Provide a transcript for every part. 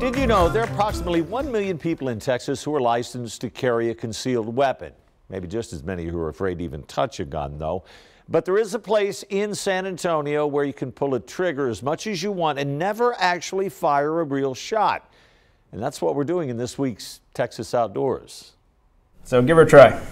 Did you know there are approximately 1 million people in Texas who are licensed to carry a concealed weapon? Maybe just as many who are afraid to even touch a gun, though. But there is a place in San Antonio where you can pull a trigger as much as you want and never actually fire a real shot. And that's what we're doing in this week's Texas Outdoors. So give her a try.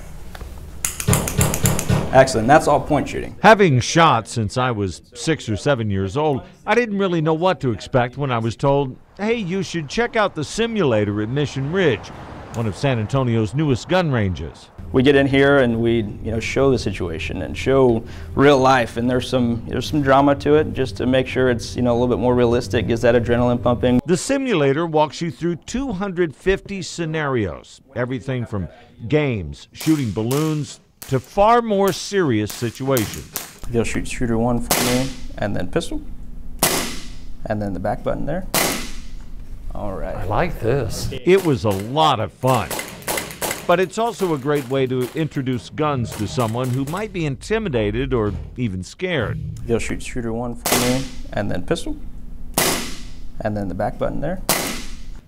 Excellent. That's all point shooting. Having shot since I was six or seven years old, I didn't really know what to expect when I was told, hey, you should check out the simulator at Mission Ridge, one of San Antonio's newest gun ranges. We get in here and we, you know, show the situation and show real life, and there's some there's some drama to it, just to make sure it's you know a little bit more realistic, gets that adrenaline pumping. The simulator walks you through 250 scenarios, everything from games, shooting balloons, to far more serious situations. They'll shoot shooter one for me, and then pistol, and then the back button there. All right. I like this. It was a lot of fun. But it's also a great way to introduce guns to someone who might be intimidated or even scared. They'll shoot shooter one for me, and then pistol, and then the back button there.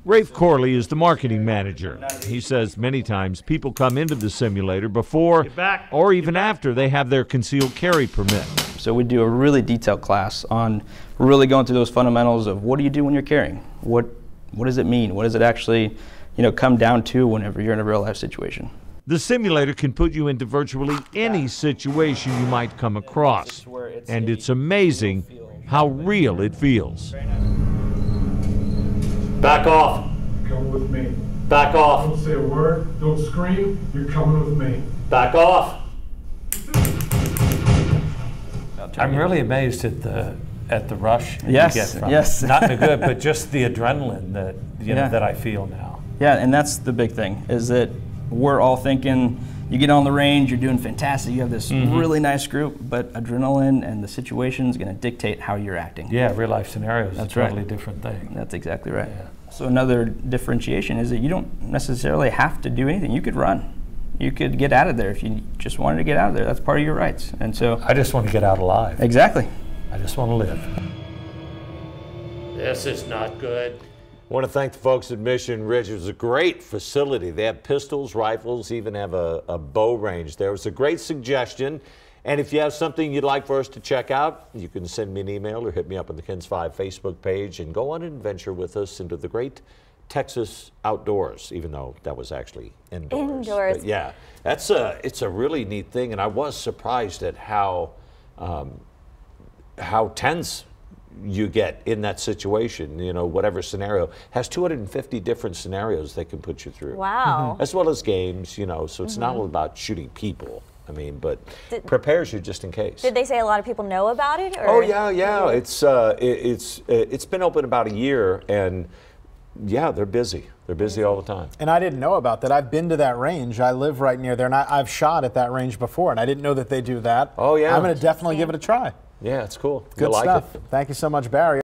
Rafe Corley is the marketing manager. He says many times people come into the simulator before or even after they have their concealed carry permit. So we do a really detailed class on really going through those fundamentals of what do you do when you're carrying? What what does it mean? What does it actually, you know, come down to whenever you're in a real life situation? The simulator can put you into virtually any situation you might come across. And it's amazing how real it feels. Back off. Come with me. Back off. Don't say a word. Don't scream. You're coming with me. Back off. I'm really amazed at the at the rush Yes, you get from yes. it. Not the good, but just the adrenaline that you know Yeah. that I feel now. Yeah, and that's the big thing is that we're all thinking you get on the range, you're doing fantastic, you have this mm-hmm. really nice group, but adrenaline and the situation is going to dictate how you're acting. Yeah, real life scenarios That's is a right. totally different thing. That's exactly right. Yeah. So another differentiation is that you don't necessarily have to do anything. You could run. You could get out of there if you just wanted to get out of there. That's part of your rights. And so I just want to get out alive. exactly. I just want to live. This is not good. I want to thank the folks at Mission Ridge. It was a great facility. They have pistols, rifles, even have a, a bow range. There It was a great suggestion. And if you have something you'd like for us to check out, you can send me an email or hit me up on the KENS 5 Facebook page and go on an adventure with us into the great Texas outdoors, even though that was actually indoors. Indoors. But yeah, that's a, it's a really neat thing. And I was surprised at how, um, how tense you get in that situation, you know, whatever scenario, has 250 different scenarios they can put you through. Wow. Mm-hmm. As well as games, you know, so it's not all about shooting people. I mean, but prepares you just in case. Did they say a lot of people know about it? Or? oh yeah, yeah. It's uh, it, it's uh, it's been open about a year, and yeah, they're busy. They're busy all the time. And I didn't know about that. I've been to that range. I live right near there, and I, I've shot at that range before, and I didn't know that they do that. Oh, yeah. I'm going to definitely give it a try. Yeah, it's cool. Good You'll like stuff. it. Thank you so much, Barry.